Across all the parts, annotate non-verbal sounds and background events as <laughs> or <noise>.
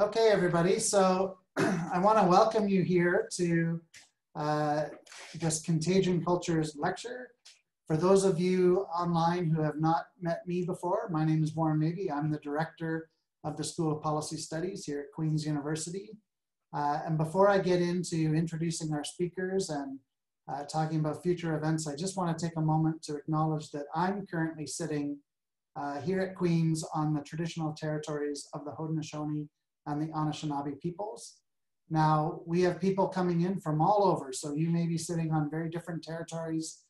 Okay, everybody. So <clears throat> I want to welcome you here to uh, this Contagion Cultures lecture. For those of you online who have not met me before, my name is Warren Mabee. I'm the director of the School of Policy Studies here at Queen's University. Uh, and before I get into introducing our speakers and uh, talking about future events, I just want to take a moment to acknowledge that I'm currently sitting uh, here at Queen's on the traditional territories of the Haudenosaunee and the Anishinaabe peoples. Now, we have people coming in from all over, so you may be sitting on very different territories.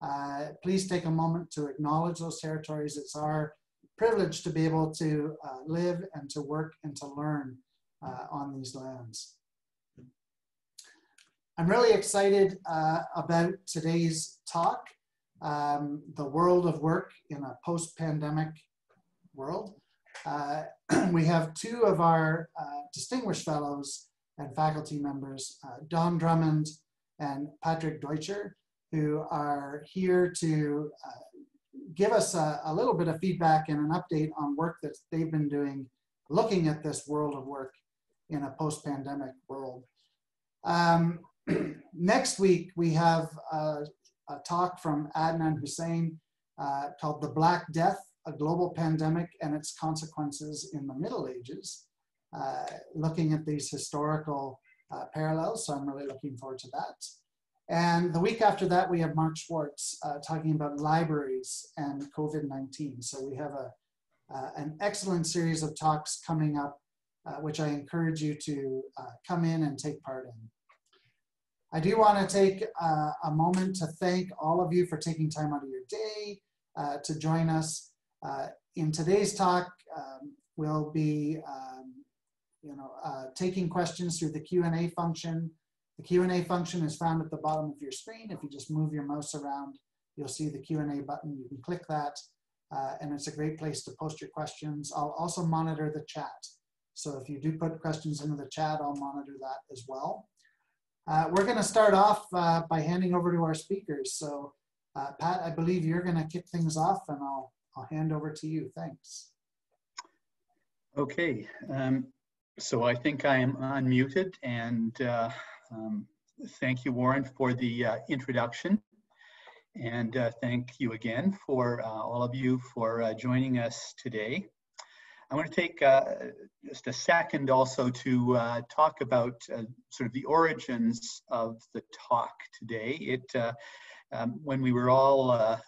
Uh, please take a moment to acknowledge those territories. It's our privilege to be able to uh, live and to work and to learn uh, on these lands. I'm really excited uh, about today's talk, um, the world of work in a post-pandemic world. Uh, <clears throat> we have two of our uh, distinguished fellows and faculty members, uh, Don Drummond and Patrick Deutscher, who are here to uh, give us a, a, little bit of feedback and an update on work that they've been doing looking at this world of work in a post-pandemic world. Um, <clears throat> next week, we have a, a, talk from Adnan Husain uh, called The Black Death, a global pandemic and its consequences in the Middle Ages, uh, looking at these historical uh, parallels. So I'm really looking forward to that. And the week after that, we have Mark Schwartz uh, talking about libraries and COVID-19. So we have a, uh, an excellent series of talks coming up, uh, which I encourage you to uh, come in and take part in. I do want to take a moment to thank all of you for taking time out of your day to join us. Uh, in today's talk, um, we'll be um, you know, uh, taking questions through the Q&A function. The Q&A function is found at the bottom of your screen. If you just move your mouse around, you'll see the Q&A button. You can click that, uh, and it's a great place to post your questions. I'll also monitor the chat. So if you do put questions into the chat, I'll monitor that as well. Uh, we're going to start off uh, by handing over to our speakers. So uh, Pat, I believe you're going to kick things off, and I'll I'll hand over to you. Thanks. Okay, um, so I think I am unmuted and uh, um, thank you, Warren, for the uh, introduction. And uh, thank you again for uh, all of you for uh, joining us today. I want to take uh, just a second also to talk about sort of the origins of the talk today. It um, when we were all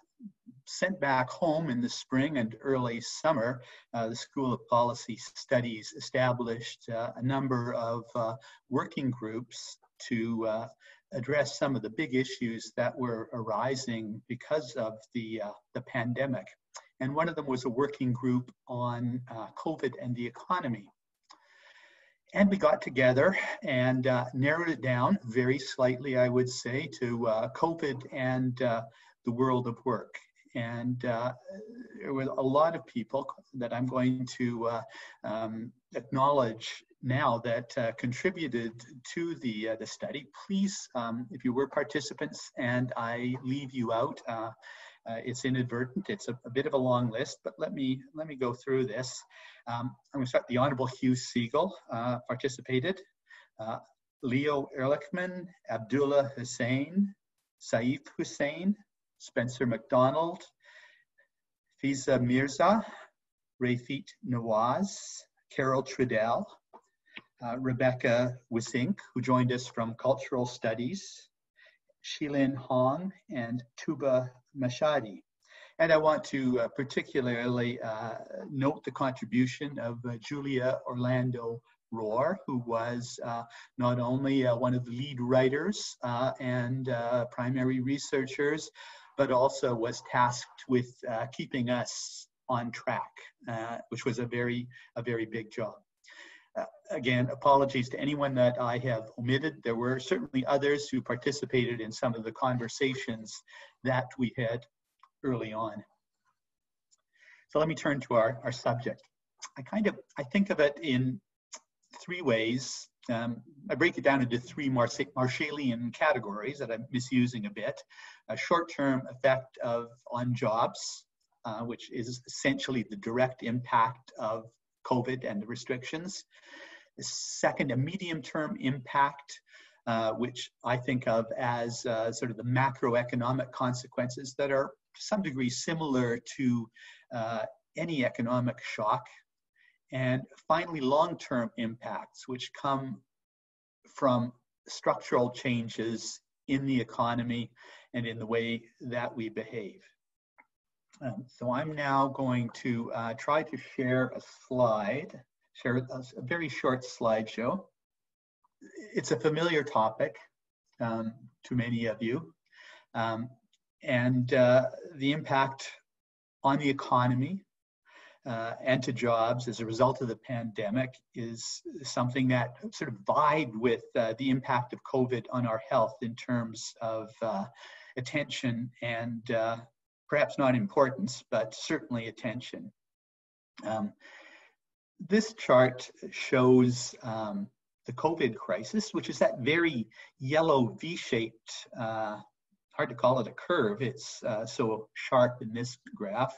sent back home in the spring and early summer, uh, the School of Policy Studies established uh, a number of uh, working groups to uh, address some of the big issues that were arising because of the, uh, the pandemic. And one of them was a working group on uh, COVID and the economy. And we got together and narrowed it down very slightly, I would say, to COVID and the world of work and uh, there were a lot of people that I'm going to uh, um, acknowledge now that uh, contributed to the uh, the study. Please, um, if you were participants and I leave you out, uh, uh, it's inadvertent. It's a, a, bit of a long list, but let me let me go through this. Um, I'm going to start. The Honorable Hugh Segal participated. Leo Ehrlichman, Abdullah Hussein, Saif Hussein, Spencer McDonald, Fiza Mirza, Rafit Nawaz, Carol Trudell, uh, Rebecca Wisink, who joined us from Cultural Studies, Shilin Hong, and Tuba Mashadi. And I want to uh, particularly uh, note the contribution of uh, Julia Orlando Rohr, who was uh, not only uh, one of the lead writers and primary researchers, but also was tasked with uh, keeping us on track, uh, which was a very, a very big job. Uh, again, apologies to anyone that I have omitted. There were certainly others who participated in some of the conversations that we had early on. So let me turn to our, our subject. I kind of, I think of it in three ways um, I break it down into three Marshallian categories that I'm misusing a bit. A short-term effect of on jobs, uh, which is essentially the direct impact of COVID and the restrictions. Second, a medium-term impact, uh, which I think of as uh, sort of the macroeconomic consequences that are to some degree similar to uh, any economic shock. And finally, long-term impacts, which come from structural changes in the economy and in the way that we behave. Um, so I'm now going to uh, try to share a slide, share a, a, very short slideshow. It's a familiar topic um, to many of you. Um, and uh, the impact on the economy uh, and to jobs as a result of the pandemic is something that sort of vied with uh, the impact of COVID on our health in terms of uh, attention and uh, perhaps not importance, but certainly attention. Um, this chart shows um, the COVID crisis, which is that very yellow V-shaped, uh, hard to call it a curve, it's uh, so sharp in this graph,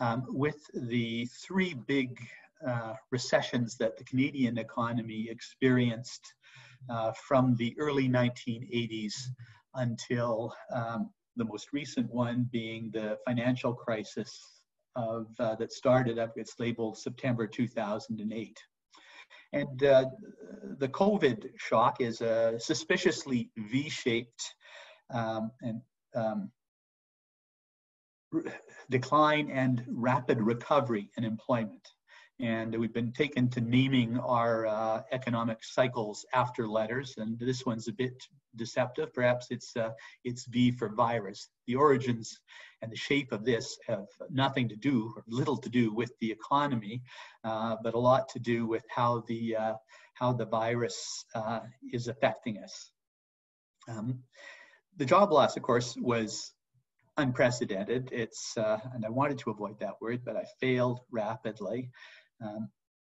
um, with the three big uh, recessions that the Canadian economy experienced uh, from the early 1980s until um, the most recent one being the financial crisis of uh, that started up. It's labeled September 2008. And uh, the COVID shock is a suspiciously V-shaped um, and um, decline and rapid recovery in employment. And we've been taken to naming our uh, economic cycles after letters, and this one's a bit deceptive. Perhaps it's uh, it's V for virus. The origins and the shape of this have nothing to do, or little to do, with the economy, uh, but a lot to do with how the uh, how the virus uh, is affecting us. Um, the job loss, of course, was unprecedented. It's uh, and I wanted to avoid that word, but I failed rapidly. Um,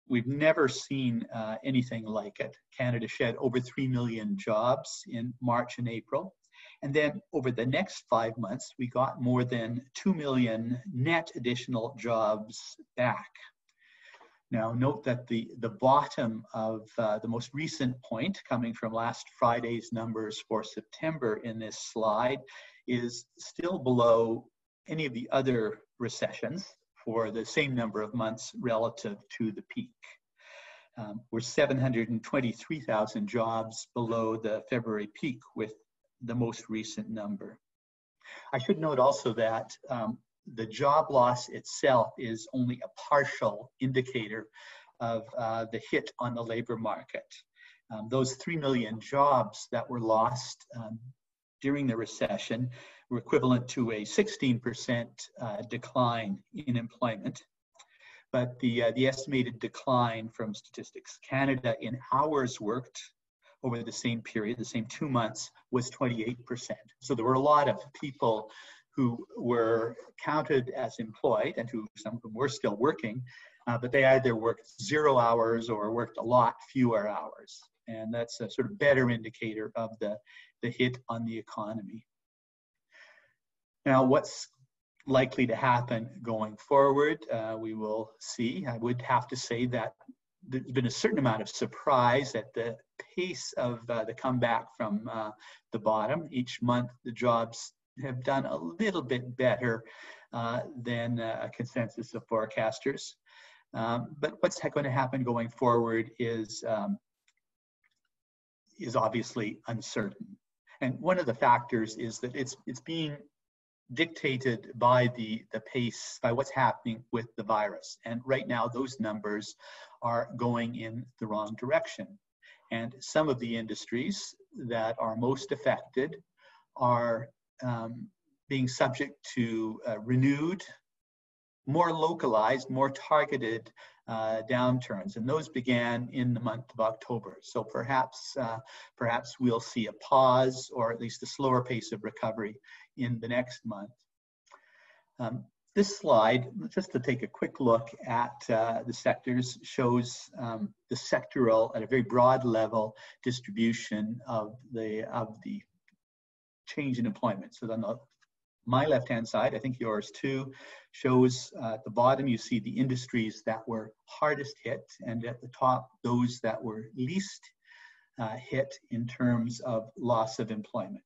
we've never seen uh, anything like it. Canada shed over 3 million jobs in March and April. And then over the next five months, we got more than 2 million net additional jobs back. Now, note that the, the bottom of uh, the most recent point, coming from last Friday's numbers for September in this slide, is still below any of the other recessions for the same number of months relative to the peak. Um, we're 723,000 jobs below the February peak with the most recent number. I should note also that um, the job loss itself is only a partial indicator of uh, the hit on the labor market. Um, those 3 million jobs that were lost um, during the recession were equivalent to a 16% uh, decline in employment. But the, uh, the estimated decline from Statistics Canada in hours worked over the same period, the same two months, was 28%. So there were a lot of people who were counted as employed and who some of them were still working, uh, but they either worked zero hours or worked a lot fewer hours. And that's a sort of better indicator of the, the hit on the economy. Now, what's likely to happen going forward, uh, we will see. I would have to say that there's been a certain amount of surprise at the pace of uh, the comeback from uh, the bottom. Each month, the jobs have done a little bit better uh, than uh, a consensus of forecasters. Um, but what's going to happen going forward is um, is obviously uncertain. And one of the factors is that it's it's being dictated by the, the pace, by what's happening with the virus. And right now, those numbers are going in the wrong direction. And some of the industries that are most affected are um, being subject to uh, renewed, more localized, more targeted uh, downturns, and those began in the month of October. So perhaps, uh, perhaps we'll see a pause or at least a slower pace of recovery in the next month. Um, this slide, just to take a quick look at uh, the sectors, shows um, the sectoral at a very broad level distribution of the of the change in employment. So on the my left-hand side, I think yours too, shows uh, at the bottom you see the industries that were hardest hit, and at the top those that were least uh, hit in terms of loss of employment.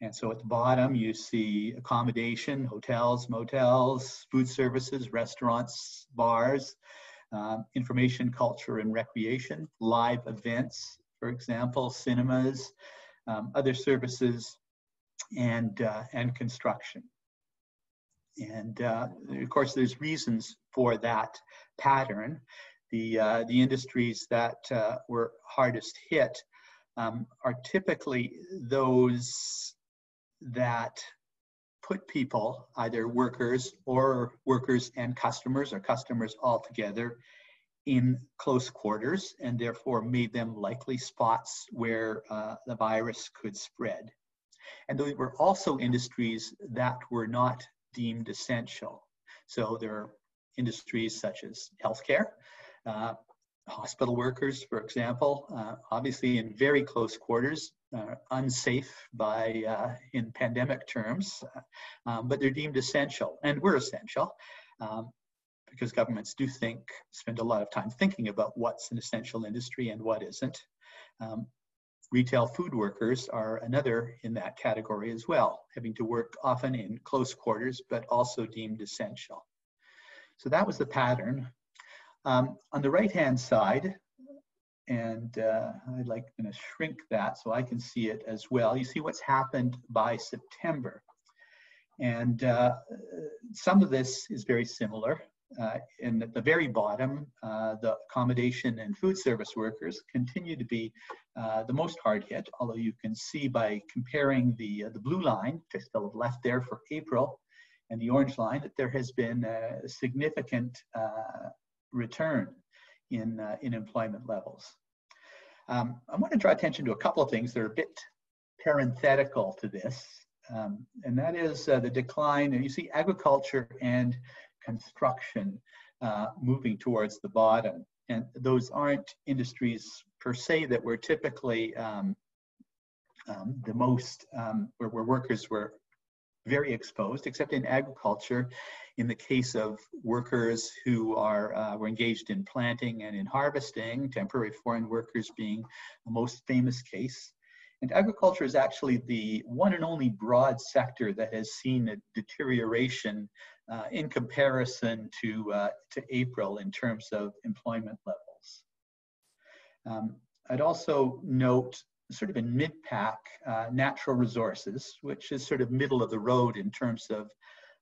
And so at the bottom, you see accommodation, hotels, motels, food services, restaurants, bars, um, information, culture, and recreation, live events, for example, cinemas, um, other services, and, uh, and construction. And uh, of course, there's reasons for that pattern. The, uh, the industries that uh, were hardest hit um, are typically those that put people, either workers or workers and customers or customers all together, in close quarters and therefore made them likely spots where uh, the virus could spread. And those were also industries that were not deemed essential. So there are industries such as healthcare, uh, hospital workers, for example, uh, obviously in very close quarters, uh, unsafe by uh, in pandemic terms, uh, um, but they're deemed essential, and we're essential um, because governments do think spend a lot of time thinking about what's an essential industry and what isn't. Um, retail food workers are another in that category as well, having to work often in close quarters, but also deemed essential. So that was the pattern. Um, on the right-hand side, and uh, I'd like to shrink that so I can see it as well. You see what's happened by September. And uh, some of this is very similar. Uh, and at the very bottom, uh, the accommodation and food service workers continue to be the most hard hit, although you can see by comparing the, uh, the blue line, which I still have left there for April, and the orange line, that there has been a significant return in, uh, in employment levels. Um, I want to draw attention to a couple of things that are a bit parenthetical to this, um, and that is uh, the decline. And you see agriculture and construction uh, moving towards the bottom. And those aren't industries per se that were typically um, um the most, um, where, where workers were very exposed, except in agriculture in the case of workers who are uh, were engaged in planting and in harvesting, temporary foreign workers being the most famous case. And agriculture is actually the one and only broad sector that has seen a deterioration uh, in comparison to, uh, to April in terms of employment levels. Um, I'd also note sort of in mid-pack uh, natural resources, which is sort of middle of the road in terms of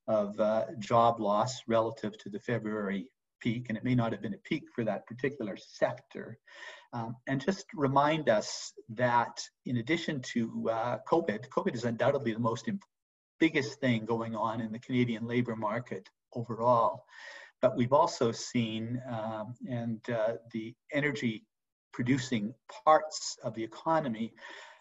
of uh, job loss relative to the February peak, and it may not have been a peak for that particular sector. Um, and just remind us that in addition to uh, COVID, COVID is undoubtedly the most biggest thing going on in the Canadian labor market overall. But we've also seen, um, and uh, the energy producing parts of the economy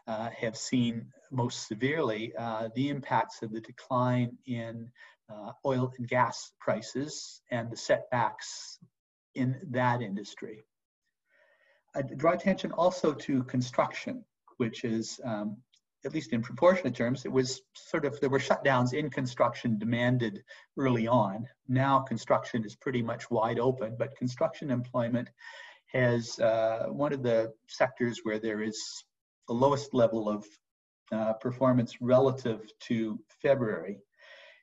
uh, have seen most severely uh, the impacts of the decline in uh, oil and gas prices and the setbacks in that industry. I draw attention also to construction, which is, um, at least in proportionate terms, it was sort of, there were shutdowns in construction demanded early on. Now construction is pretty much wide open, but construction employment has uh, one of the sectors where there is the lowest level of uh, performance relative to February.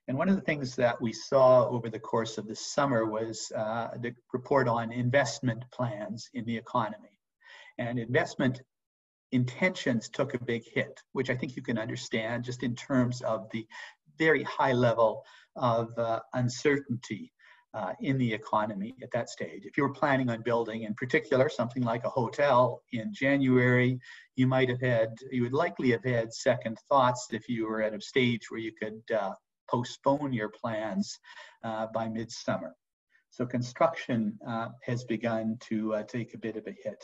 And one of the things that we saw over the course of the summer was uh, the report on investment plans in the economy. And investment intentions took a big hit, which I think you can understand just in terms of the very high level of uh, uncertainty uh, in the economy at that stage. If you were planning on building, in particular, something like a hotel in January, you might have had, you would likely have had second thoughts if you were at a stage where you could uh, postpone your plans uh, by midsummer. So construction uh, has begun to uh, take a bit of a hit.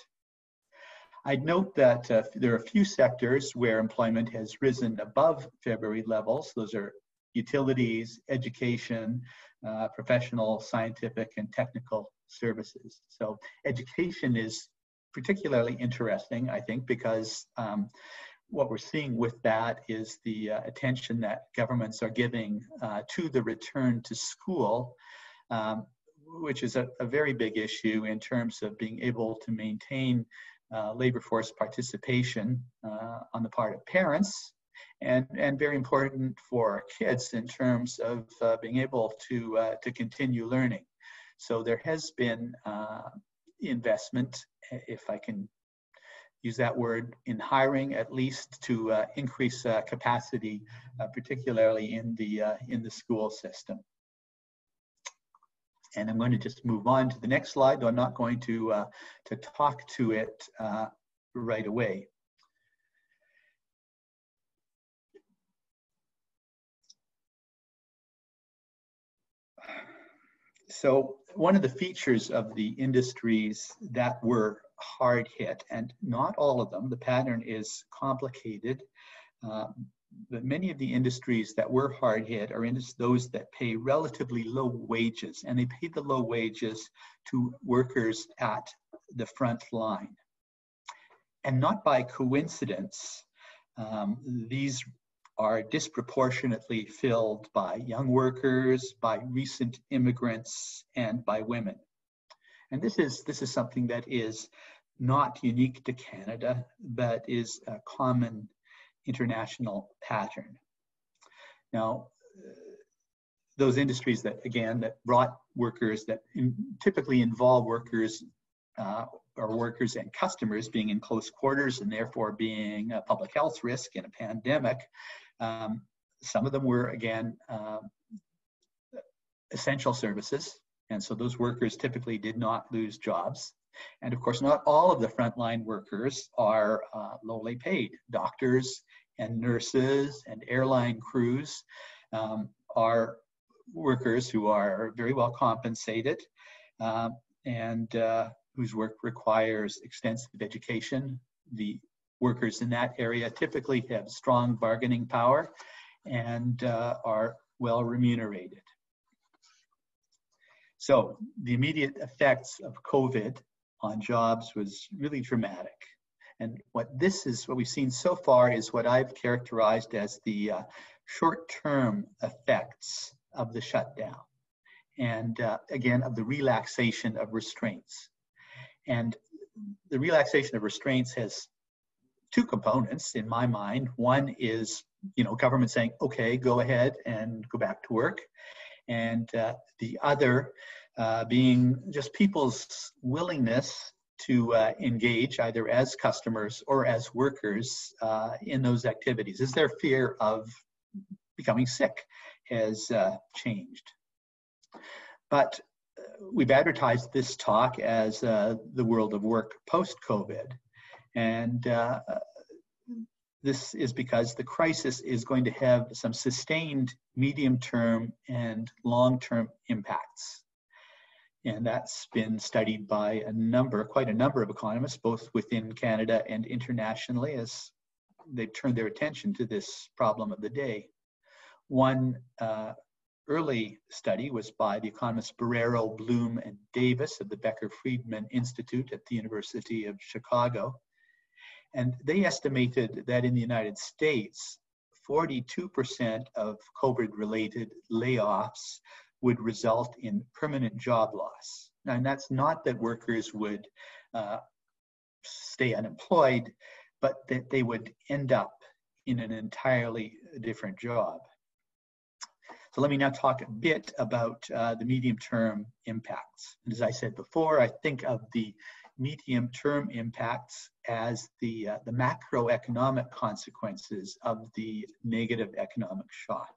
I'd note that uh, there are a few sectors where employment has risen above February levels. Those are utilities, education, uh, professional, scientific, and technical services. So education is particularly interesting, I think, because um, what we're seeing with that is the uh, attention that governments are giving uh, to the return to school, um, which is a, a, very big issue in terms of being able to maintain uh, labor force participation uh, on the part of parents, and, and very important for kids in terms of uh, being able to, uh, to continue learning. So there has been investment, if I can use that word in hiring at least to uh, increase uh, capacity, uh, particularly in the uh, in the school system. And I'm going to just move on to the next slide, though I'm not going to uh, to talk to it uh, right away. So one of the features of the industries that were hard hit, and not all of them. The pattern is complicated. Uh, but many of the industries that were hard hit are in those that pay relatively low wages, and they pay the low wages to workers at the front line. And not by coincidence, um, these are disproportionately filled by young workers, by recent immigrants, and by women. And this is, this is something that is not unique to Canada, but is a common international pattern. Now, those industries that, again, that brought workers that in, typically involve workers uh, or workers and customers being in close quarters and therefore being a public health risk in a pandemic. Um, some of them were, again, uh, essential services, and so those workers typically did not lose jobs. And of course, not all of the frontline workers are uh, lowly paid. Doctors and nurses and airline crews um, are workers who are very well compensated uh, and uh, whose work requires extensive education. The workers in that area typically have strong bargaining power and uh, are well remunerated. So the immediate effects of COVID on jobs was really dramatic. And what this is, what we've seen so far is what I've characterized as the uh, short-term effects of the shutdown. And uh, again, of the relaxation of restraints. And the relaxation of restraints has two components in my mind. One is, you know, government saying, okay, go ahead and go back to work and uh, the other uh, being just people's willingness to uh, engage either as customers or as workers uh, in those activities. Is their fear of becoming sick has uh, changed. But uh, we've advertised this talk as the world of work post-COVID. And this is because the crisis is going to have some sustained medium term and long term impacts. And that's been studied by a number, quite a number of economists, both within Canada and internationally, as they've turned their attention to this problem of the day. One uh, early study was by the economists Barrero, Bloom, and Davis of the Becker Friedman Institute at the University of Chicago. And they estimated that in the United States, 42% of COVID related layoffs would result in permanent job loss. And that's not that workers would uh, stay unemployed, but that they would end up in an entirely different job. So let me now talk a bit about uh, the medium term impacts. And as I said before, I think of the medium term impacts as the, uh, the macroeconomic consequences of the negative economic shock.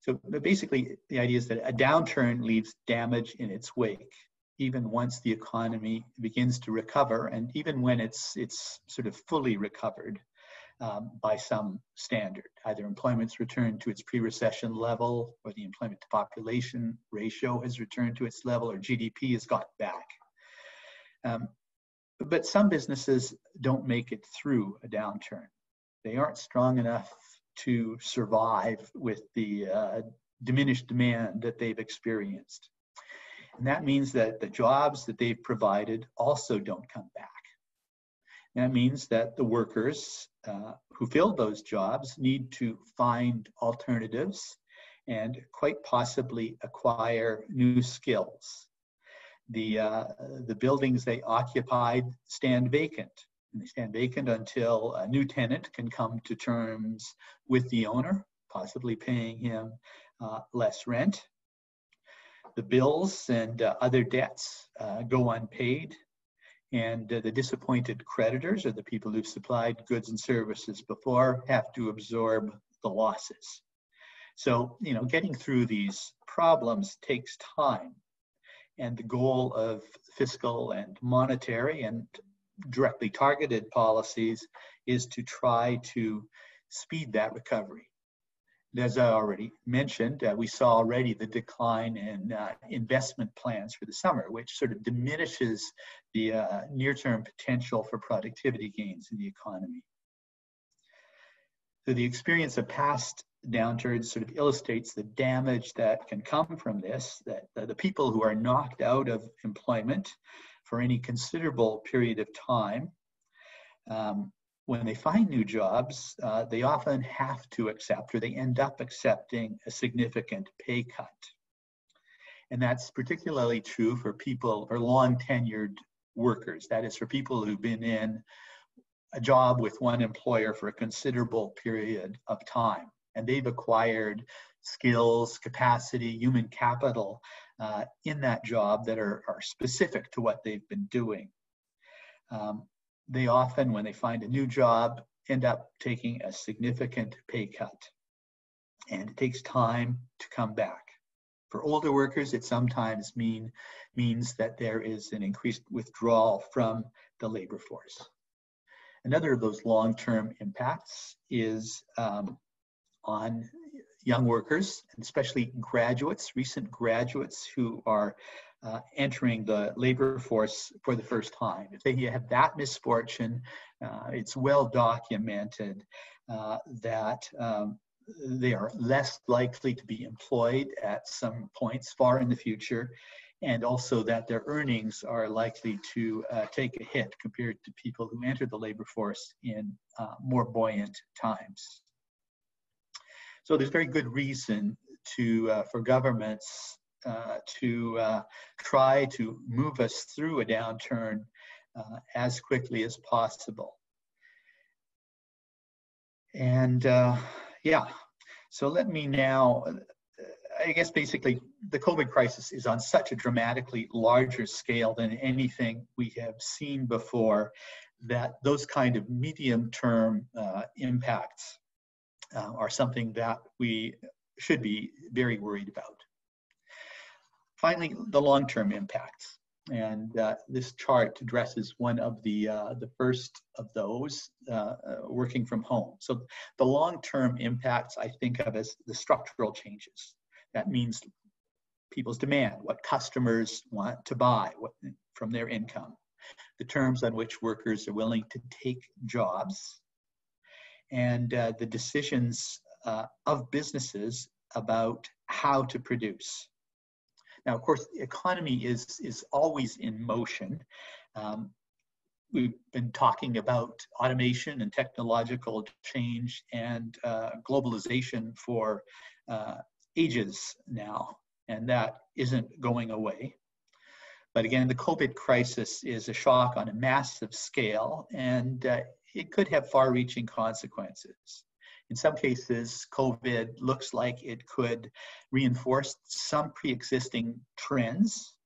So basically, the idea is that a downturn leaves damage in its wake, even once the economy begins to recover, and even when it's it's sort of fully recovered um, by some standard. Either employment's returned to its pre-recession level, or the employment to population ratio has returned to its level, or GDP has got back. Um, but some businesses don't make it through a downturn. They aren't strong enough to survive with the uh, diminished demand that they've experienced. And that means that the jobs that they've provided also don't come back. That means that the workers uh, who filled those jobs need to find alternatives and quite possibly acquire new skills. The, uh, the buildings they occupied stand vacant. And they stand vacant until a new tenant can come to terms with the owner, possibly paying him uh, less rent. The bills and uh, other debts uh, go unpaid, and uh, the disappointed creditors or the people who've supplied goods and services before have to absorb the losses. So, you know, getting through these problems takes time. And the goal of fiscal and monetary and directly targeted policies is to try to speed that recovery. As I already mentioned, uh, we saw already the decline in uh, investment plans for the summer, which sort of diminishes the uh, near-term potential for productivity gains in the economy. So the experience of past downturns sort of illustrates the damage that can come from this, that the people who are knocked out of employment for any considerable period of time um, when they find new jobs, uh, they often have to accept or they end up accepting a significant pay cut. And that's particularly true for people or long tenured workers. That is for people who've been in a job with one employer for a considerable period of time. And they've acquired skills, capacity, human capital uh, in that job that are, are specific to what they've been doing. Um, they often, when they find a new job, end up taking a significant pay cut. And it takes time to come back. For older workers, it sometimes mean, means that there is an increased withdrawal from the labor force. Another of those long-term impacts is um, on young workers, especially graduates, recent graduates who are uh, entering the labor force for the first time. If they have that misfortune, uh, it's well documented uh, that um, they are less likely to be employed at some points far in the future, and also that their earnings are likely to uh, take a hit compared to people who enter the labor force in uh, more buoyant times. So there's very good reason to uh, for governments uh, to uh, try to move us through a downturn uh, as quickly as possible. And yeah, so let me now, I guess basically the COVID crisis is on such a dramatically larger scale than anything we have seen before that those kind of medium term impacts are something that we should be very worried about. Finally, the long-term impacts. And uh, this chart addresses one of the, uh, the first of those, uh, uh working from home. So the long-term impacts I think of as the structural changes. That means people's demand, what customers want to buy what, from their income, the terms on which workers are willing to take jobs, and uh, the decisions uh, of businesses about how to produce. Now, of course, the economy is, is always in motion. Um, we've been talking about automation and technological change and uh, globalization for uh, ages now, and that isn't going away. But again, the COVID crisis is a shock on a massive scale, and uh, it could have far reaching consequences. In some cases, COVID looks like it could reinforce some pre-existing trends.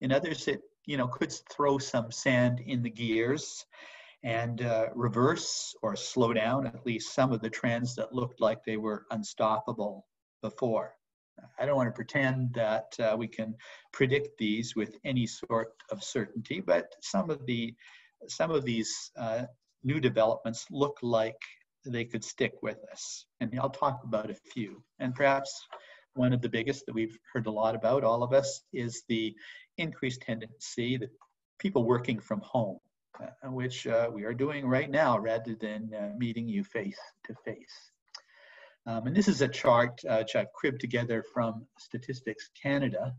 In others, it you know could throw some sand in the gears and uh, reverse or slow down at least some of the trends that looked like they were unstoppable before. I don't want to pretend that uh, we can predict these with any sort of certainty, but some of the some of these uh, new developments look like they could stick with us. And I'll talk about a few. And perhaps one of the biggest that we've heard a lot about, all of us, is the increased tendency that people working from home, uh, which uh, we are doing right now rather than uh, meeting you face to face. Um, and this is a chart uh, which I've cribbed together from Statistics Canada.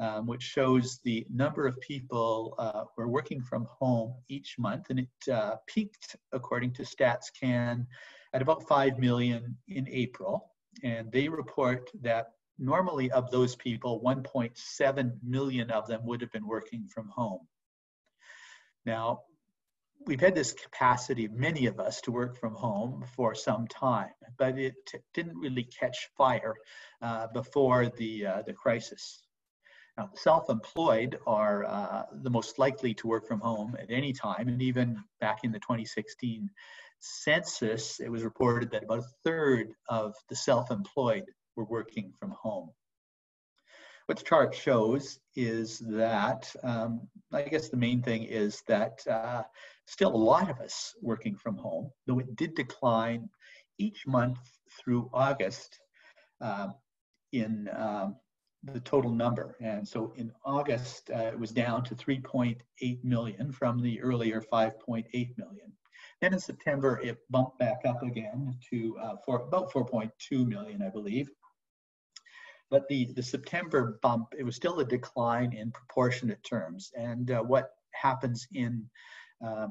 um, which shows the number of people uh, who are working from home each month. And it uh, peaked, according to StatsCan, at about 5 million in April. And they report that normally of those people, 1.7 million of them would have been working from home. Now, we've had this capacity, many of us, to work from home for some time, but it didn't really catch fire uh, before the, uh, the crisis. Now, self-employed are uh, the most likely to work from home at any time, and even back in the 2016 census, it was reported that about a third of the self-employed were working from home. What the chart shows is that, um, I guess the main thing is that uh, still a lot of us working from home, though it did decline each month through August uh, in um, the total number. And so in August, uh, it was down to 3.8 million from the earlier 5.8 million. Then in September, it bumped back up again to uh, about 4.2 million, I believe. But the, the September bump, it was still a decline in proportionate terms. And uh, what happens in uh,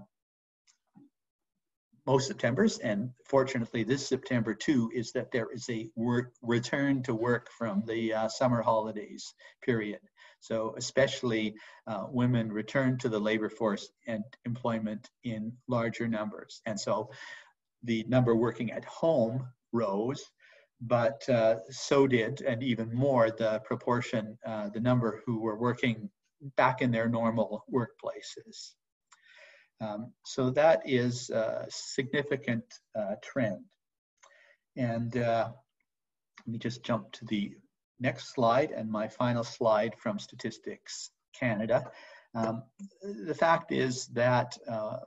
most Septembers, and fortunately this September too, is that there is a work, return to work from the uh, summer holidays period. So especially uh, women return to the labor force and employment in larger numbers. And so the number working at home rose, but uh, so did, and even more, the proportion, uh, the number who were working back in their normal workplaces. Um, so that is a significant uh, trend. And uh, let me just jump to the next slide and my final slide from Statistics Canada. Um, the fact is that uh,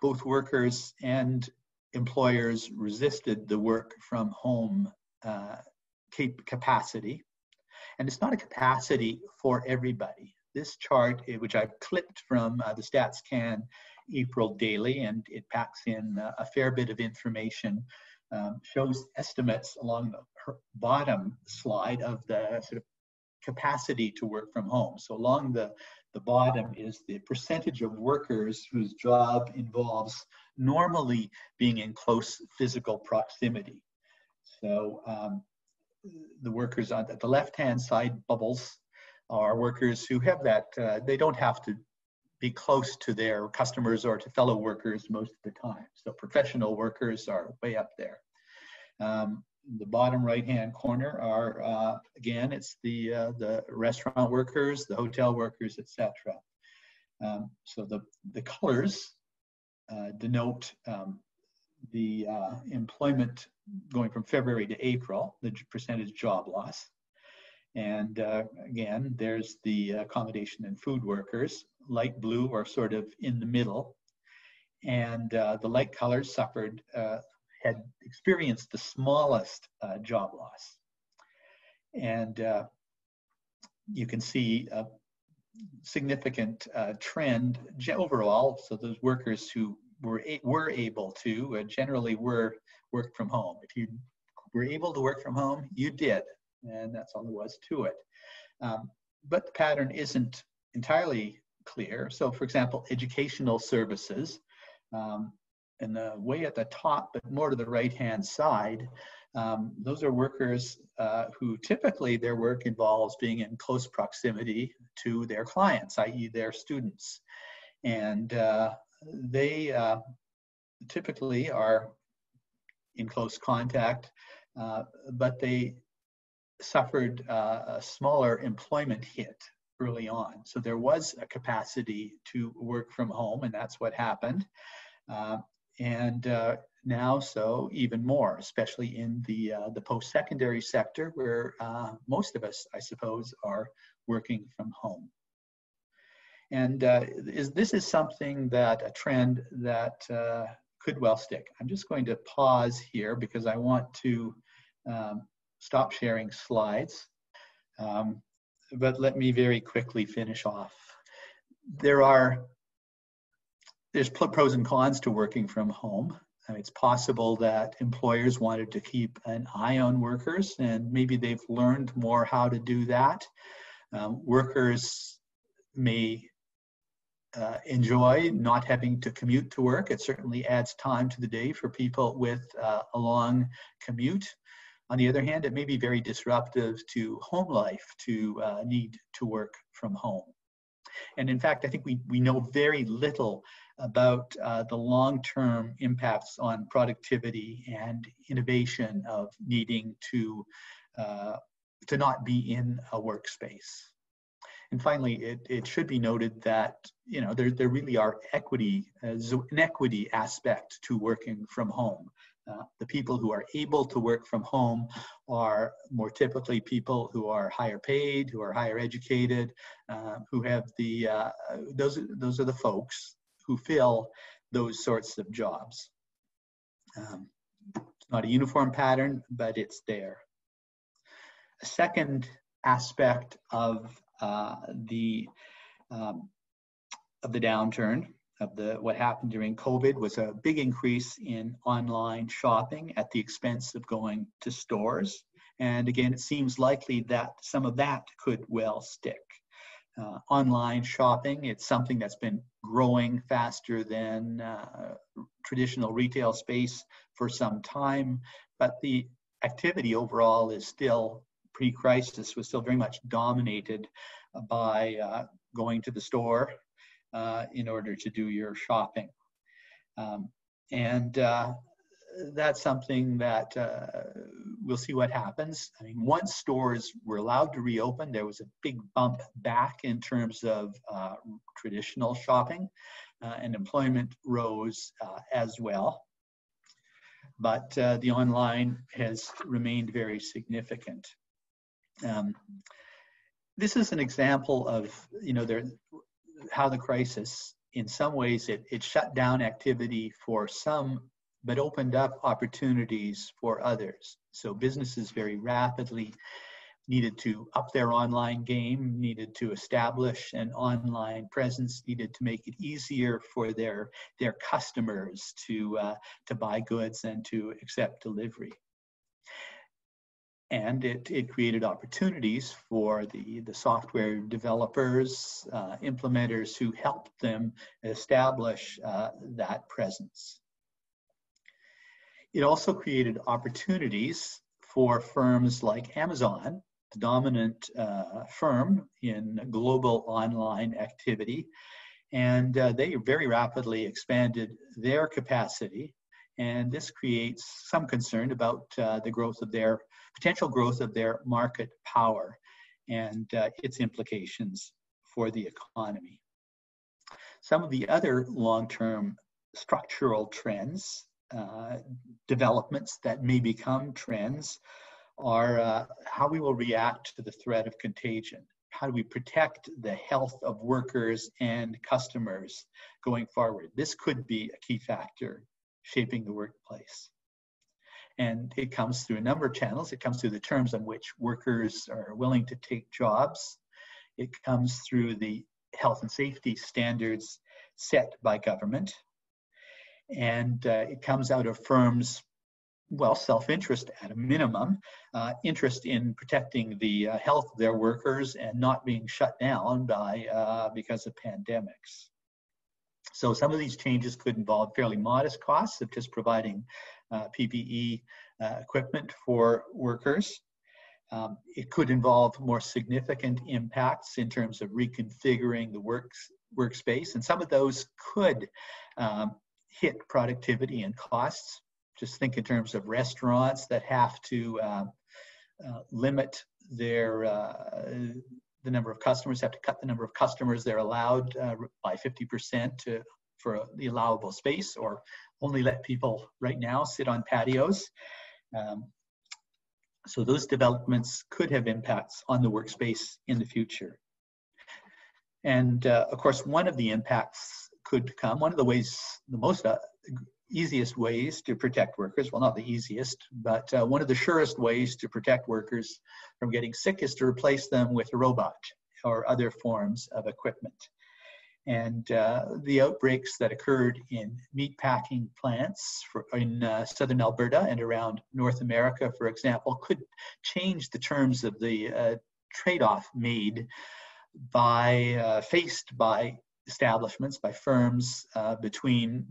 both workers and employers resisted the work from home uh, capacity. And it's not a capacity for everybody this chart, eh, which I've clipped from uh, the StatsCan April daily, and it packs in uh, a fair bit of information, um, shows estimates along the bottom slide of the sort of capacity to work from home. So along the, the bottom is the percentage of workers whose job involves normally being in close physical proximity. So um, the workers on the left-hand side bubbles are workers who have that, uh, they don't have to be close to their customers or to fellow workers most of the time. So professional workers are way up there. Um, the bottom right hand corner are, uh, again, it's the, uh, the restaurant workers, the hotel workers, etc. Um, so the, the colors denote um, the uh, employment going from February to April, the percentage job loss. And uh, again, there's the accommodation and food workers. Light blue are sort of in the middle. And uh, the light colors suffered, uh, had experienced the smallest uh, job loss. And uh, you can see a significant uh, trend overall. So those workers who were, were able to generally were worked from home. If you were able to work from home, you did and that's all there was to it. Um, but the pattern isn't entirely clear. So for example, educational services, um, the way at the top, but more to the right-hand side, um, those are workers uh, who typically their work involves being in close proximity to their clients, i.e. their students. And uh, they uh, typically are in close contact, uh, but they suffered uh, a smaller employment hit early on. So there was a capacity to work from home, and that's what happened. Uh, and now, so even more, especially in the uh, the post-secondary sector, where uh, most of us, I suppose, are working from home. And uh, is, this is something that a trend that could well stick. I'm just going to pause here because I want to um, stop sharing slides. Um, but let me very quickly finish off. There are, there's pros and cons to working from home. It's possible that employers wanted to keep an eye on workers and maybe they've learned more how to do that. Um, workers may uh, enjoy not having to commute to work. It certainly adds time to the day for people with uh, a long commute. On the other hand, it may be very disruptive to home life to uh, need to work from home. And in fact, I think we, we know very little about uh, the long-term impacts on productivity and innovation of needing to, uh, to not be in a workspace. And finally, it, it should be noted that you know there, there really are equity, uh, an equity aspect to working from home. Uh, the people who are able to work from home are more typically people who are higher paid, who are higher educated, uh, who have the uh, those those are the folks who fill those sorts of jobs. Um, it's not a uniform pattern, but it's there. A second aspect of uh, the um, of the downturn of the what happened during COVID was a big increase in online shopping at the expense of going to stores. And again, it seems likely that some of that could well stick. Uh, online shopping, it's something that's been growing faster than uh, traditional retail space for some time, but the activity overall is still pre-crisis was still very much dominated by uh, going to the store uh, in order to do your shopping. Um, and uh, that's something that uh, we'll see what happens. I mean, once stores were allowed to reopen, there was a big bump back in terms of uh, traditional shopping, uh, and employment rose as well. But the online has remained very significant. Um, this is an example of you know there how the crisis in some ways it, it shut down activity for some but opened up opportunities for others so businesses very rapidly needed to up their online game needed to establish an online presence needed to make it easier for their their customers to uh, to buy goods and to accept delivery and it, it created opportunities for the, the software developers, uh, implementers who helped them establish uh, that presence. It also created opportunities for firms like Amazon, the dominant uh, firm in global online activity, and uh, they very rapidly expanded their capacity and this creates some concern about uh, the growth of their potential growth of their market power and uh, its implications for the economy. Some of the other long-term structural trends, uh, developments that may become trends, are uh, how we will react to the threat of contagion. How do we protect the health of workers and customers going forward? This could be a key factor shaping the workplace. And it comes through a number of channels. It comes through the terms on which workers are willing to take jobs. It comes through the health and safety standards set by government. And uh, it comes out of firms, well, self interest at a minimum, uh, interest in protecting the uh, health of their workers and not being shut down by, uh, because of pandemics. So some of these changes could involve fairly modest costs of just providing uh, PPE uh, equipment for workers. Um, it could involve more significant impacts in terms of reconfiguring the works, workspace, and some of those could um, hit productivity and costs. Just think in terms of restaurants that have to uh, uh, limit their uh, the number of customers, have to cut the number of customers they're allowed uh, by 50% to, for the allowable space, or only let people right now sit on patios. Um, so those developments could have impacts on the workspace in the future. And uh, of course, one of the impacts could come, one of the ways, the most uh, easiest ways to protect workers, well, not the easiest, but uh, one of the surest ways to protect workers from getting sick is to replace them with a robot or other forms of equipment. And uh, the outbreaks that occurred in meatpacking plants for, in uh, southern Alberta and around North America, for example, could change the terms of the uh, trade-off made by, uh, faced by establishments, by firms uh, between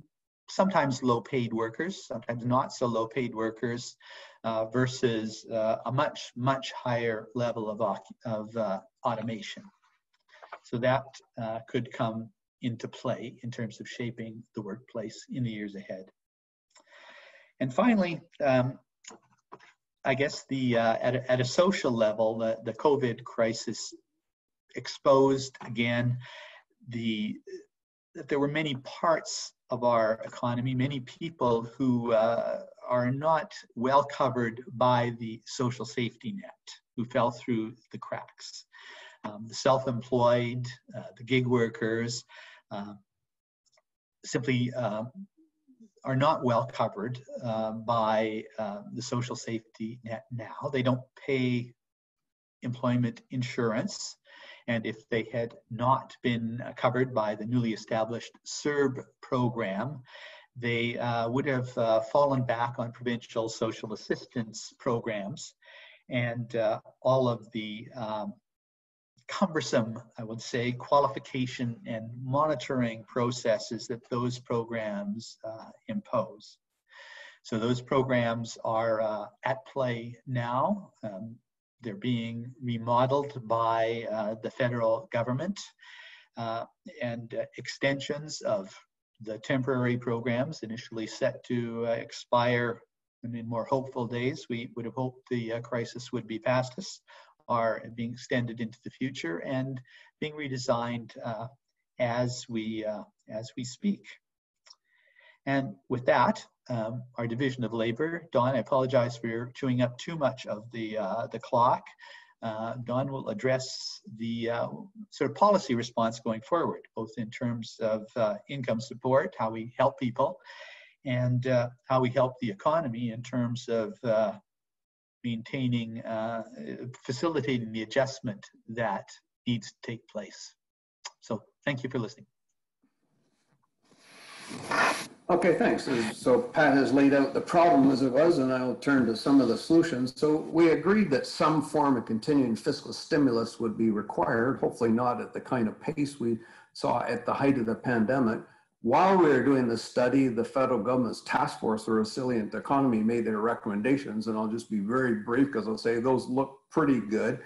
sometimes low paid workers, sometimes not so low paid workers, uh, versus uh, a much, much higher level of, of uh, automation. So that uh, could come into play in terms of shaping the workplace in the years ahead. And finally, um, I guess the uh, at, a, at a social level, the, the COVID crisis exposed again the that there were many parts of our economy, many people who uh, are not well covered by the social safety net, who fell through the cracks. Um, the self-employed, uh, the gig workers, uh, simply uh, are not well covered uh, by the social safety net now. They don't pay employment insurance. And if they had not been uh, covered by the newly established CERB program, they uh, would have uh, fallen back on provincial social assistance programs. And uh, all of the um, cumbersome, I would say, qualification and monitoring processes that those programs uh, impose. So those programs are uh, at play now. Um, they're being remodeled by uh, the federal government uh, and uh, extensions of the temporary programs initially set to uh, expire in more hopeful days. We would have hoped the crisis would be past us are being extended into the future and being redesigned uh, as we uh, as we speak. And with that, um, our division of labor, Don, I apologize for chewing up too much of the uh, the clock. Uh, Don will address the uh, sort of policy response going forward, both in terms of uh, income support, how we help people, and how we help the economy in terms of maintaining, uh, facilitating the adjustment that needs to take place. So thank you for listening. Okay, thanks. So Pat has laid out the problem as it was, and I'll turn to some of the solutions. So we agreed that some form of continuing fiscal stimulus would be required, hopefully not at the kind of pace we saw at the height of the pandemic. While we were doing this study, the federal government's task force, the resilient economy, made their recommendations, and I'll just be very brief because I'll say those look pretty good.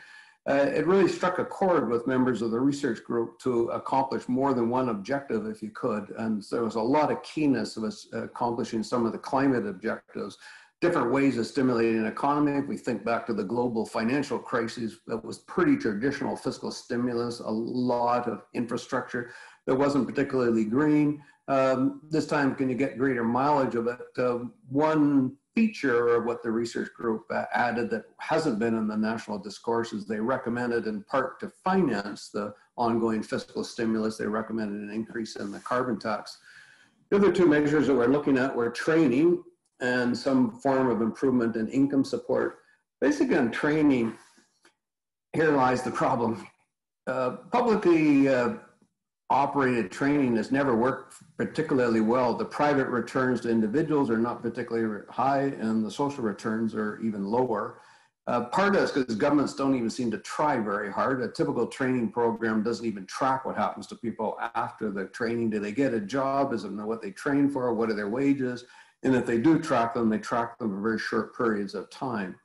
Uh, it really struck a chord with members of the research group to accomplish more than one objective if you could. And there was a lot of keenness of us accomplishing some of the climate objectives, different ways of stimulating an economy. If we think back to the global financial crisis, that was pretty traditional fiscal stimulus, a lot of infrastructure that wasn't particularly green. Um, this time, can you get greater mileage of it? Uh, one feature of what the research group uh, added that hasn't been in the national discourse is they recommended in part to finance the ongoing fiscal stimulus, they recommended an increase in the carbon tax. The other two measures that we're looking at were training and some form of improvement in income support. Basically on training, here lies the problem. Uh, publicly uh, operated training has never worked particularly well. The private returns to individuals are not particularly high, and the social returns are even lower. Uh, part of this because governments don't even seem to try very hard. A typical training program doesn't even track what happens to people after the training. Do they get a job? Is it know what they train for? What are their wages? And if they do track them, they track them for very short periods of time.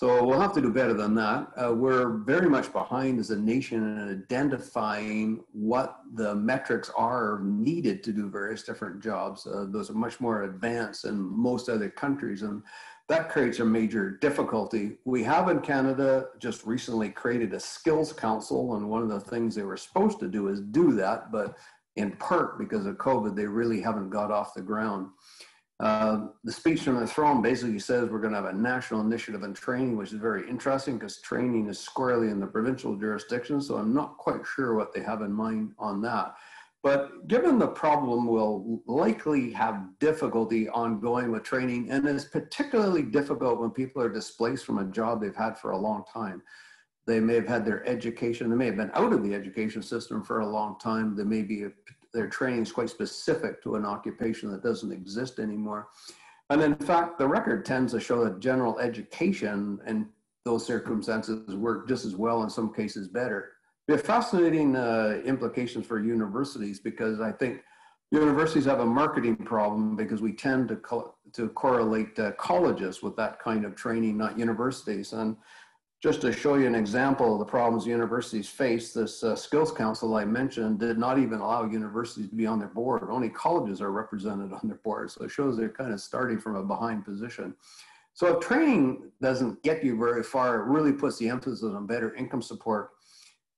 So we'll have to do better than that. Uh, we're very much behind as a nation in identifying what the metrics are needed to do various different jobs. Uh, those are much more advanced than most other countries, and that creates a major difficulty. We have in Canada just recently created a skills council, and one of the things they were supposed to do is do that, but in part because of COVID, they really haven't got off the ground. Uh, the speech from the throne basically says we're going to have a national initiative on training, which is very interesting because training is squarely in the provincial jurisdiction. So I'm not quite sure what they have in mind on that. But given the problem, we'll likely have difficulty ongoing with training, and it's particularly difficult when people are displaced from a job they've had for a long time. They may have had their education, they may have been out of the education system for a long time. They may be their training is quite specific to an occupation that doesn't exist anymore. And in fact, the record tends to show that general education, and those circumstances work just as well, in some cases better. We have fascinating uh, implications for universities because I think universities have a marketing problem because we tend to co to correlate uh, colleges with that kind of training, not universities. And just to show you an example of the problems universities face, this uh, skills council I mentioned did not even allow universities to be on their board. Only colleges are represented <laughs> on their board. So it shows they're kind of starting from a behind position. So if training doesn't get you very far, it really puts the emphasis on better income support.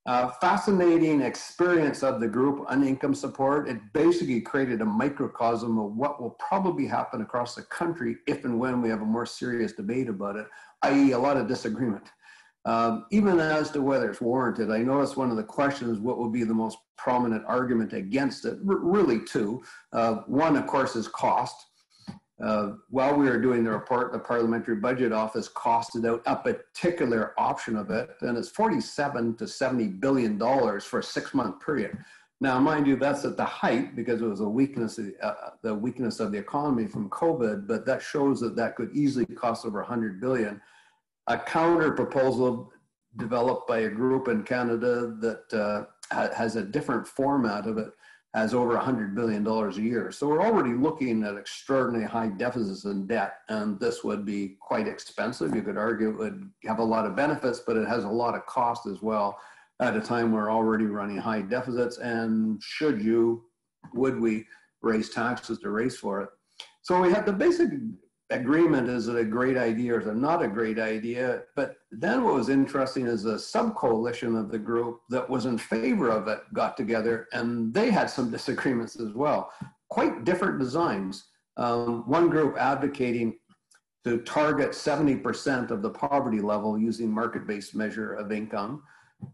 Uh, fascinating experience of the group on income support. It basically created a microcosm of what will probably happen across the country if and when we have a more serious debate about it, i.e. a lot of disagreement. Um, even as to whether it's warranted, I noticed one of the questions, what would be the most prominent argument against it? R really two. Uh, one, of course, is cost. Uh, while we were doing the report, the Parliamentary Budget Office costed out a particular option of it, and it's 47 to 70 billion dollars for a six-month period. Now, mind you, that's at the height because it was a weakness, uh, the weakness of the economy from COVID, but that shows that that could easily cost over 100 billion a counter proposal developed by a group in Canada that uh, has a different format of it has over $100 billion a year. So we're already looking at extraordinarily high deficits and debt, and this would be quite expensive. You could argue it would have a lot of benefits, but it has a lot of cost as well at a time we're already running high deficits. And should you, would we raise taxes to raise for it? So we have the basic agreement is it a great idea or is it not a great idea? But then what was interesting is a sub coalition of the group that was in favor of it got together and they had some disagreements as well. Quite different designs. Um, one group advocating to target 70% of the poverty level using market-based measure of income.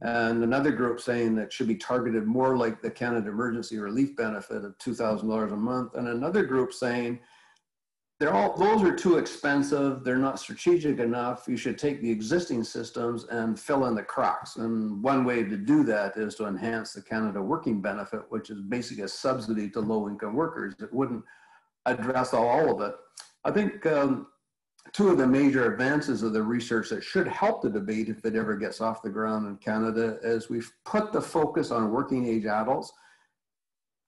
And another group saying that should be targeted more like the Canada Emergency Relief Benefit of $2,000 a month. And another group saying they're all those are too expensive. They're not strategic enough. You should take the existing systems and fill in the cracks. And one way to do that is to enhance the canada working benefit which is basically a subsidy to low income workers. It wouldn't address all of it. I think um, two of the major advances of the research that should help the debate if it ever gets off the ground in canada is we've put the focus on working age adults.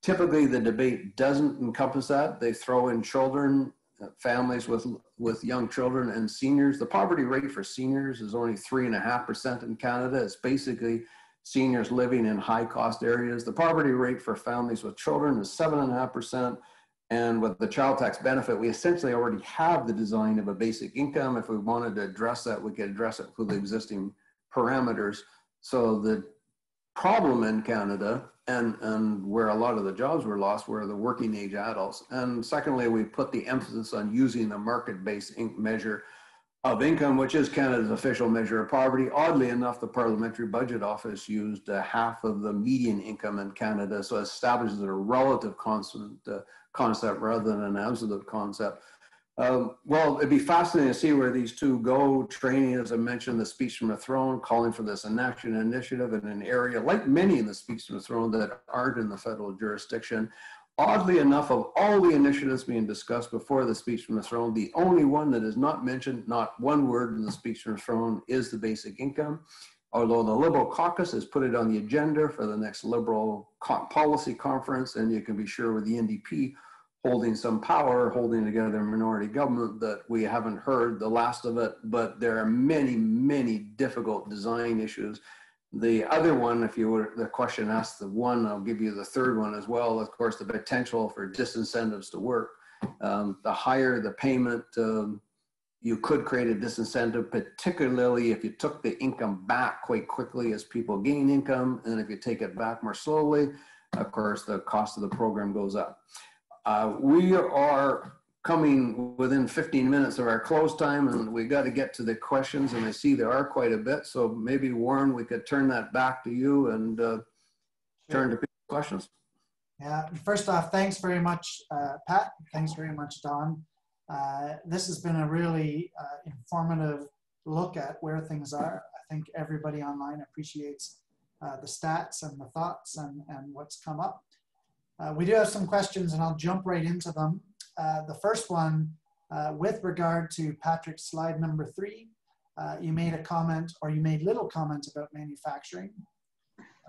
Typically the debate doesn't encompass that. They throw in children Uh, families with with young children and seniors. The poverty rate for seniors is only three and a half percent in Canada. It's basically seniors living in high cost areas. The poverty rate for families with children is seven and a half percent. And with the child tax benefit, we essentially already have the design of a basic income. If we wanted to address that, we could address it with the existing parameters. So the problem in Canada and, and where a lot of the jobs were lost were the working age adults. And secondly, we put the emphasis on using the market-based measure of income, which is Canada's official measure of poverty. Oddly enough, the Parliamentary Budget Office used uh, half of the median income in Canada, so it establishes a relative constant uh, concept rather than an absolute concept. Um, well, it'd be fascinating to see where these two go. Training, as I mentioned, the speech from the throne, calling for this inaction initiative in an area like many in the speech from the throne that aren't in the federal jurisdiction. Oddly enough, of all the initiatives being discussed before the speech from the throne, the only one that is not mentioned, not one word in the speech from the throne, is the basic income. Although the Liberal caucus has put it on the agenda for the next Liberal policy conference, and you can be sure with the NDP holding some power, holding together a minority government that we haven't heard the last of it, but there are many, many difficult design issues. The other one, if you were the question asked the one, I'll give you the third one as well. Of course, the potential for disincentives to work. Um, the higher the payment, um, you could create a disincentive, particularly if you took the income back quite quickly as people gain income. And if you take it back more slowly, of course, the cost of the program goes up. Uh, we are coming within 15 minutes of our close time and we got to get to the questions and I see there are quite a bit. So maybe Warren, we could turn that back to you and uh, turn to questions. Yeah, first off, thanks very much, uh, Pat. Thanks very much, Don. Uh, this has been a really uh, informative look at where things are. I think everybody online appreciates uh, the stats and the thoughts and, and what's come up. Uh, we do have some questions and I'll jump right into them. Uh, the first one, uh, with regard to Patrick's slide number three, Uh, you made a comment, or you made little comment about manufacturing.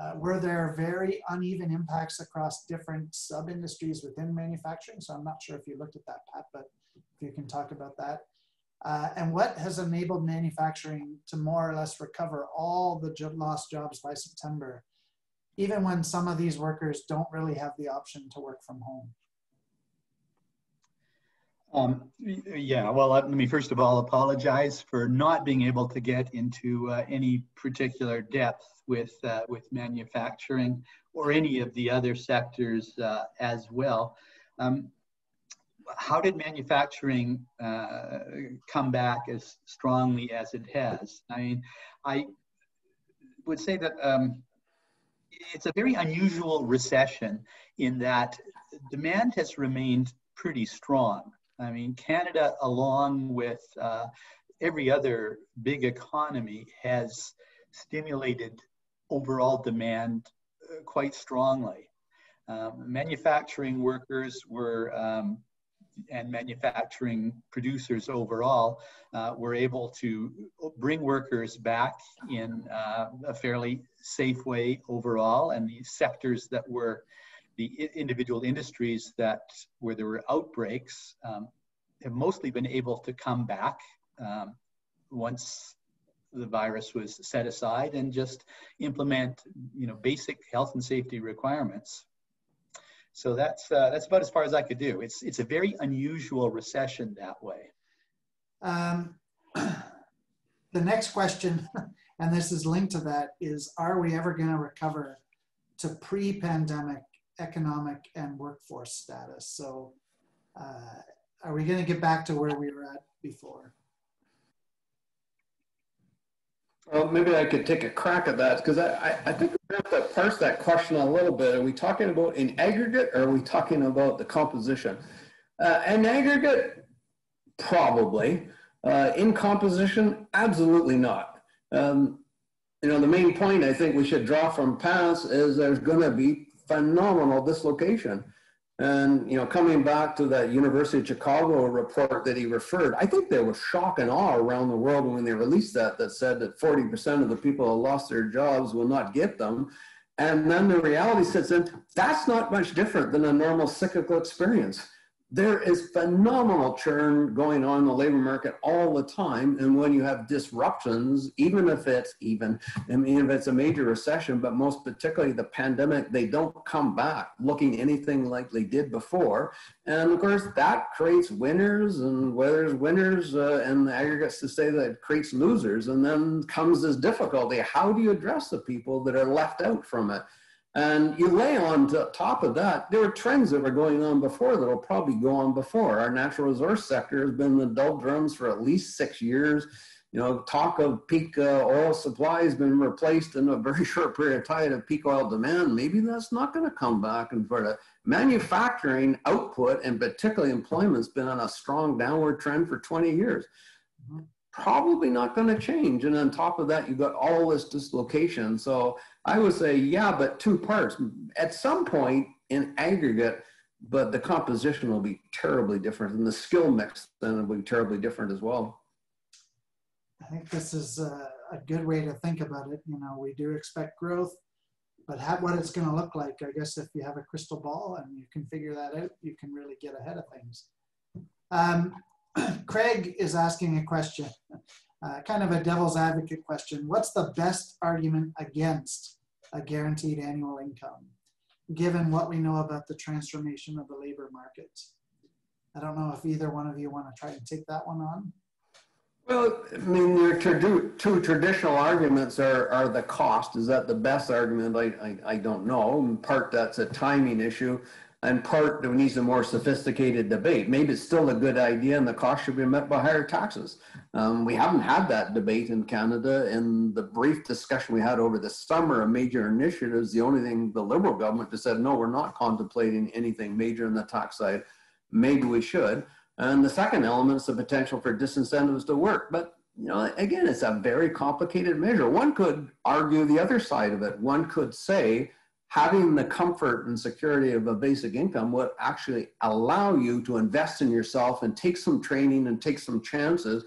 Uh, were there very uneven impacts across different sub-industries within manufacturing? So I'm not sure if you looked at that, Pat, but if you can talk about that. Uh, and what has enabled manufacturing to more or less recover all the lost jobs by September, even when some of these workers don't really have the option to work from home? Um, yeah, well, let me first of all apologize for not being able to get into uh, any particular depth with uh, with manufacturing or any of the other sectors uh, as well. Um, how did manufacturing uh, come back as strongly as it has? I mean, I would say that um, it's a very unusual recession in that demand has remained pretty strong. I mean, Canada, along with uh, every other big economy, has stimulated overall demand uh, quite strongly. Um, manufacturing workers were um, and manufacturing producers overall uh, were able to bring workers back in uh, a fairly safe way overall. And the sectors that were the individual industries that where there were outbreaks um, have mostly been able to come back um, once the virus was set aside and just implement you know basic health and safety requirements so that's uh, that's about as far as i could do. It's it's a very unusual recession that way. Um, <clears throat> the next question <laughs> and this is linked to that is are we ever going to recover to pre-pandemic economic and workforce status? So uh, are we going to get back to where we were at before Well, maybe I could take a crack at that because I, I think we have to parse that question a little bit. Are we talking about in aggregate or are we talking about the composition? Uh, in aggregate, probably. Uh, in composition, absolutely not. Um, you know, the main point I think we should draw from past is there's going to be phenomenal dislocation. And, you know, coming back to that University of Chicago report that he referred, I think there was shock and awe around the world when they released that, that said that 40% of the people who lost their jobs will not get them. And then the reality sits in, that's not much different than a normal cyclical experience there is phenomenal churn going on in the labor market all the time. And when you have disruptions, even if it's even, I mean, if it's a major recession, but most particularly the pandemic, they don't come back looking anything like they did before. And of course, that creates winners, and where there's winners uh, and the aggregates to say that it creates losers. And then comes this difficulty how do you address the people that are left out from it? And you lay on top of that, there were trends that were going on before that will probably go on before. Our natural resource sector has been in the doldrums for at least six years. You know, talk of peak uh, oil supply has been replaced in a very <laughs> short period of time of peak oil demand. Maybe that's not going to come back. And for the manufacturing output and particularly employment's been on a strong downward trend for 20 years. Mm-hmm probably not going to change. And on top of that, you've got all this dislocation. So I would say, yeah, but two parts. At some point in aggregate, but the composition will be terribly different and the skill mix then will be terribly different as well. I think this is a, a good way to think about it. You know, we do expect growth, but what it's going to look like, I guess if you have a crystal ball and you can figure that out, you can really get ahead of things. Um, <clears throat> Craig is asking a question, uh, kind of a devil's advocate question. What's the best argument against a guaranteed annual income, given what we know about the transformation of the labor market? I don't know if either one of you want to try and take that one on. Well, I mean, your two traditional arguments are, are the cost. Is that the best argument? I, I, I don't know. In part, that's a timing issue and part that needs a more sophisticated debate. Maybe it's still a good idea and the cost should be met by higher taxes. Um, we haven't had that debate in Canada. In the brief discussion we had over the summer of major initiatives, the only thing the Liberal government just said, no, we're not contemplating anything major on the tax side. Maybe we should. And the second element is the potential for disincentives to work. But you know, again, it's a very complicated measure. One could argue the other side of it. One could say having the comfort and security of a basic income would actually allow you to invest in yourself and take some training and take some chances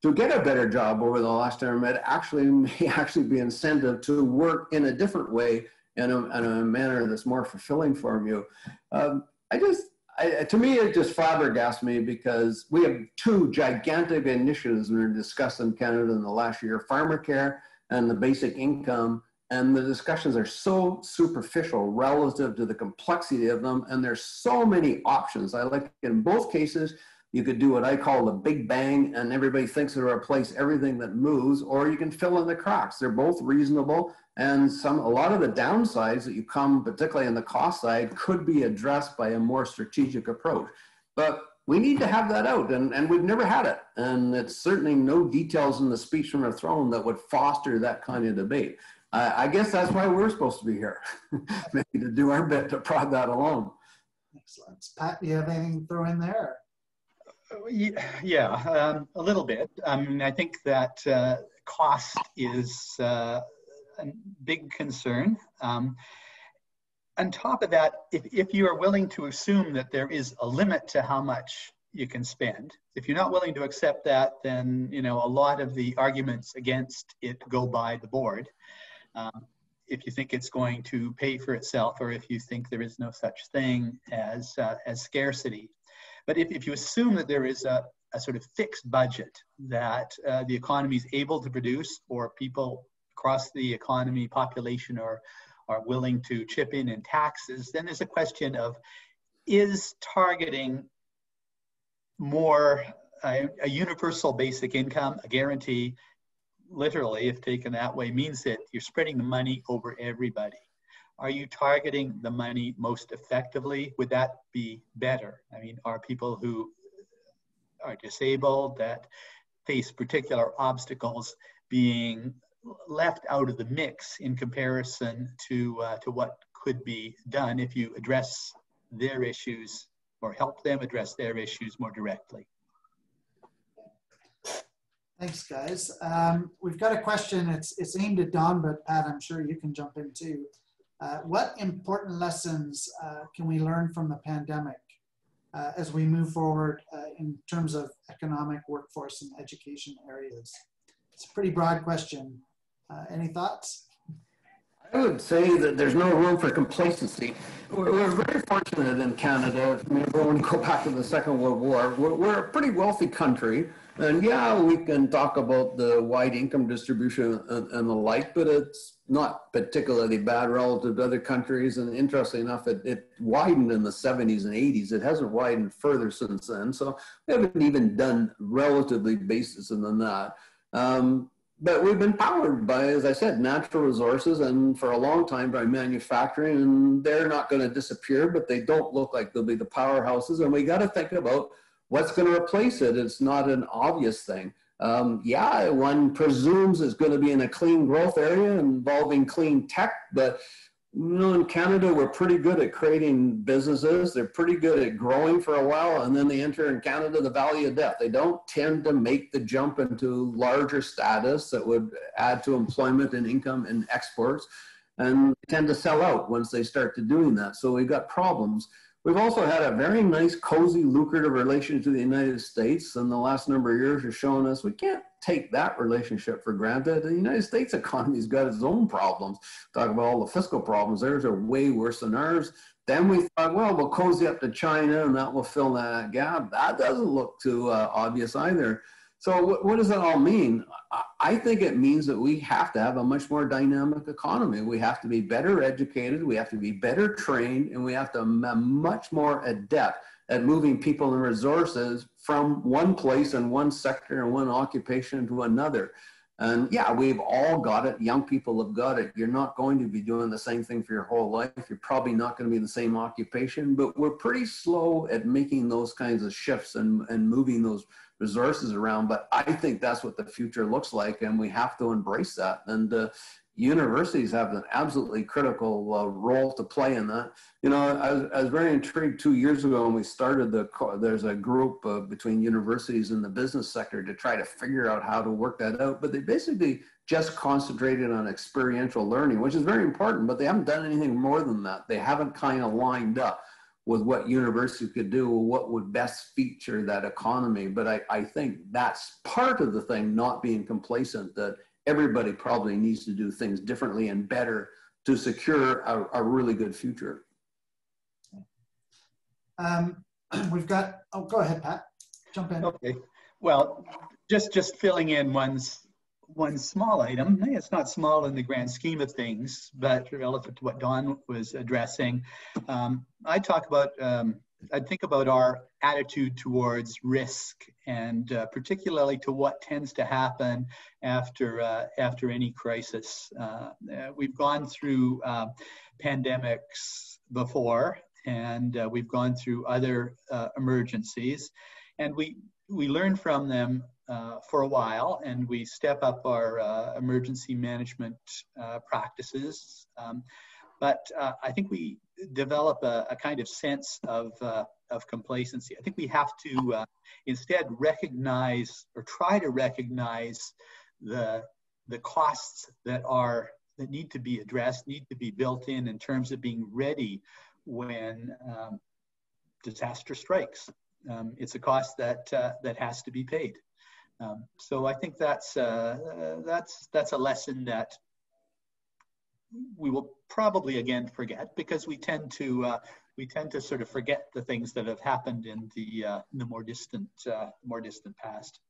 to get a better job over the last term, it actually <laughs> may actually be incentive to work in a different way in a, in a manner that's more fulfilling for you. Um, I just, I, to me, it just flabbergasts me because we have two gigantic initiatives we are discussed in Canada in the last year, Pharmacare and the basic income. And the discussions are so superficial relative to the complexity of them. And there's so many options. I like in both cases, you could do what I call the big bang and everybody thinks it'll replace everything that moves, or you can fill in the cracks. They're both reasonable and some, a lot of the downsides that you come, particularly on the cost side, could be addressed by a more strategic approach. But we need to have that out, and, and we've never had it. And it's certainly no details in the speech from the throne that would foster that kind of debate. Uh, I guess that's why we're supposed to be here, <laughs> maybe to do our bit to prod that along. Excellent. Pat, do you have anything to throw in there? Yeah, um, a little bit. I mean, I think that uh, cost is uh, a big concern. Um, on top of that, if, if you are willing to assume that there is a limit to how much you can spend, if you're not willing to accept that, then you know a lot of the arguments against it go by the board. Um, if you think it's going to pay for itself, or if you think there is no such thing as uh, as scarcity, but if, if you assume that there is a, a sort of fixed budget that uh, the economy is able to produce, or people across the economy, population are, are willing to chip in in taxes, then there's a question of is targeting more a, a universal basic income, a guarantee, literally, if taken that way, means that you're spreading the money over everybody. Are you targeting the money most effectively? Would that be better? I mean, are people who are disabled that face particular obstacles being left out of the mix in comparison to uh, to what could be done if you address their issues or help them address their issues more directly. Thanks, guys. Um, we've got a question. It's it's aimed at Don, but Pat, I'm sure you can jump in too. Uh, what important lessons uh, can we learn from the pandemic uh, as we move forward uh, in terms of economic, workforce, and education areas? It's a pretty broad question. Uh, any thoughts? I would say that there's no room for complacency. We're, we're very fortunate in Canada. I mean, when we go back to the Second World War, we're, we're, a pretty wealthy country. And yeah, we can talk about the wide income distribution and, and, the like, but it's not particularly bad relative to other countries. And interestingly enough, it, it widened in the 70s and 80s. It hasn't widened further since then. So we haven't even done relatively basis than that. Um, but we've been powered by, as I said, natural resources and for a long time by manufacturing, and they're not going to disappear, but they don't look like they'll be the powerhouses. And we got to think about what's going to replace it. It's not an obvious thing. Um, yeah, one presumes it's going to be in a clean growth area involving clean tech, but you know, in Canada, we're pretty good at creating businesses. They're pretty good at growing for a while, and then they enter in Canada the valley of death. They don't tend to make the jump into larger status that would add to employment and income and exports, and tend to sell out once they start to doing that. So we've got problems. We've also had a very nice, cozy, lucrative relationship to the United States, and the last number of years has shown us we can't take that relationship for granted. The United States <laughs> economy's got its own problems. Talk about all the fiscal problems; theirs are way worse than ours. Then we thought, well, we'll cozy up to China, and that will fill that gap. That doesn't look too uh, obvious either. So what, what, does that all mean? I think it means that we have to have a much more dynamic economy. We have to be better educated, we have to be better trained, and we have to be much more adept at moving people and resources from one place and one sector and one occupation to another. And yeah, we've all got it. Young people have got it. You're not going to be doing the same thing for your whole life. You're probably not going to be in the same occupation, but we're pretty slow at making those kinds of shifts and, and moving those resources around. But I think that's what the future looks like, and we have to embrace that. And uh, universities have an absolutely critical uh, role to play in that. You know, I was, I was, very intrigued two years ago when we started the, there's a group uh, between universities and the business sector to try to figure out how to work that out. But they basically just concentrated on experiential learning, which is very important, but they haven't done anything more than that. They haven't kind of lined up with what universities could do, or what would best feature that economy. But I, I think that's part of the thing, not being complacent, that everybody probably needs to do things differently and better to secure a, a really good future. Um, <clears throat> we've got, oh, go ahead, Pat. Jump in. Okay. Well, just just filling in one's one small item. It's not small in the grand scheme of things, but relative to what Don was addressing, um, I talk about, um, I think about our attitude towards risk and uh, particularly to what tends to happen after, uh, after any crisis. Uh, uh we've gone through uh, pandemics before and uh, we've gone through other emergencies and we, we learn from them uh, for a while and we step up our uh, emergency management uh, practices. Um, but uh, I think we develop a, a kind of sense of, uh, of complacency. I think we have to uh, instead recognize or try to recognize the, the costs that are that need to be addressed, need to be built in in terms of being ready when um, disaster strikes. Um, it's a cost that that has to be paid. Um, so I think that's uh, that's that's a lesson that we will probably again forget because we tend to uh, we tend to sort of forget the things that have happened in the uh, in the more distant uh, more distant past.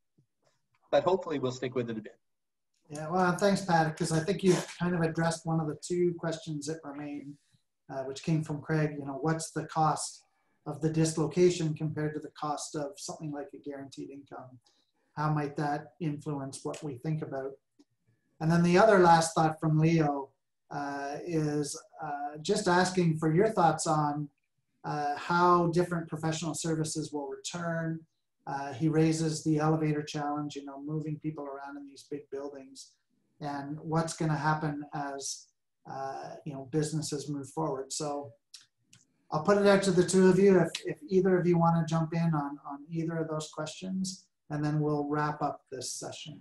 But hopefully we'll stick with it a bit. Yeah, well, thanks, Pat, because I think you've kind of addressed one of the two questions that remain, uh, which came from Craig. You know, what's the cost of the dislocation compared to the cost of something like a guaranteed income? How might that influence what we think about? And then the other last thought from Leo uh, is uh, just asking for your thoughts on uh, how different professional services will return. Uh, he raises the elevator challenge, you know, moving people around in these big buildings and what's going to happen as, uh, you know, businesses move forward. So I'll put it out to the two of you if, if either of you want to jump in on, on either of those questions and then we'll wrap up this session.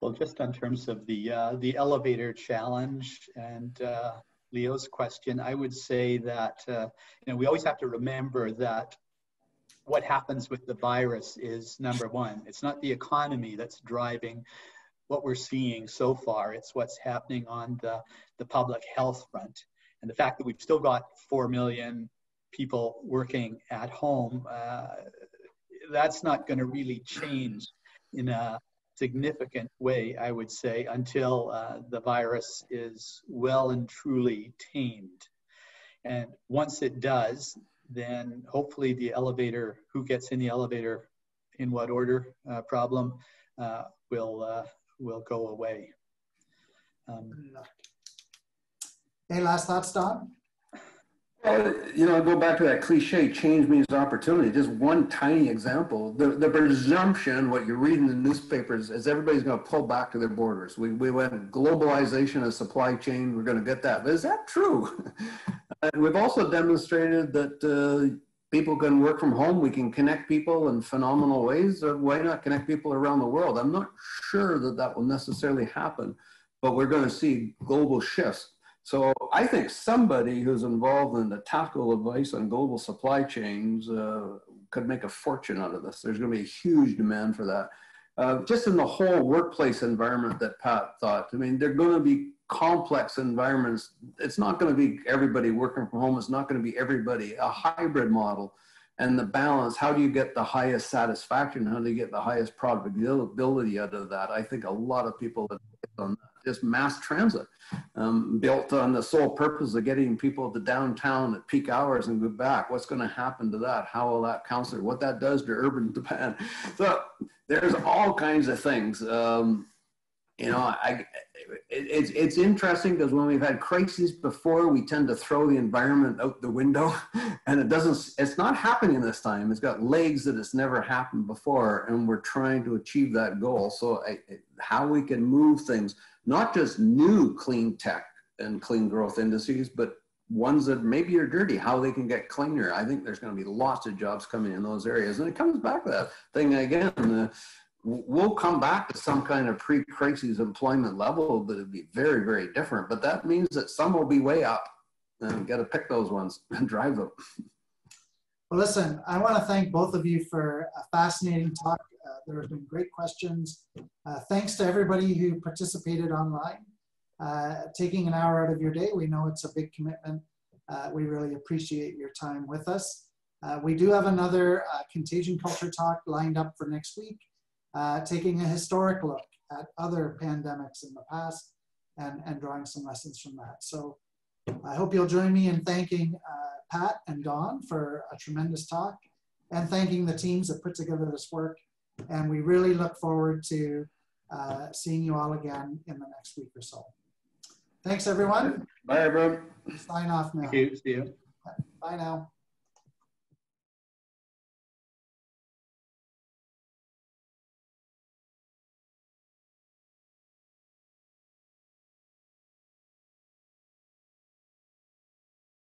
Well, just in terms of the uh, the elevator challenge and uh, Leo's question, I would say that uh, you know we always have to remember that what happens with the virus is number one. It's not the economy that's driving what we're seeing so far. It's what's happening on the the public health front, and the fact that we've still got four million people working at home uh, that's not going to really change in a significant way, I would say, until uh, the virus is well and truly tamed. And once it does, then hopefully the elevator, who gets in the elevator in what order uh, problem uh, will, uh, will go away. Um, Any last thoughts, Don? You know, go back to that cliche, change means opportunity. Just one tiny example. The, the presumption, what you read in the newspapers, is everybody's going to pull back to their borders. We, we went globalization of supply chain. We're going to get that. But is that true? <laughs> and we've also demonstrated that uh, people can work from home. We can connect people in phenomenal ways. Uh, why not connect people around the world? I'm not sure that that will necessarily happen, but we're going to see global shifts. So I think somebody who's involved in the tactical advice on global supply chains uh, could make a fortune out of this. There's going to be a huge demand for that. Uh, just in the whole workplace environment that Pat thought. I mean, they're going to be complex environments. It's not going to be everybody working from home. It's not going to be everybody. A hybrid model and the balance. How do you get the highest satisfaction? How do you get the highest profitability out of that? I think a lot of people on is mass transit, um, built on the sole purpose of getting people to downtown at peak hours and go back. What's going to happen to that? How will that counselor? What that does to urban <laughs> demand? So there's all kinds of things. Um, you know, I, it, it's, it's interesting because when we've had crises before, we tend to throw the environment out the window <laughs> and it doesn't, it's not happening this time. It's got legs that it's never happened before and we're trying to achieve that goal. So I, how we can move things not just new clean tech and clean growth industries, but ones that maybe are dirty, how they can get cleaner. I think there's going to be lots of jobs coming in those areas. And it comes back to that thing again. Uh, we'll come back to some kind of pre-crisis employment level, but it'd be very, very different. But that means that some will be way up and got to pick those ones and <laughs> drive them. Well, listen, I want to thank both of you for a fascinating talk. Uh, there have been great questions. Uh, thanks to everybody who participated online. Uh, taking an hour out of your day, we know it's a big commitment. Uh, we really appreciate your time with us. Uh, we do have another uh, contagion culture talk lined up for next week, taking a historic look at other pandemics in the past and, and drawing some lessons from that. So I hope you'll join me in thanking Pat and Don for a tremendous talk and thanking the teams that put together this work. And we really look forward to uh, seeing you all again in the next week or so. Thanks, everyone. Bye, everyone. Sign off now. Thank you. See you. Bye now.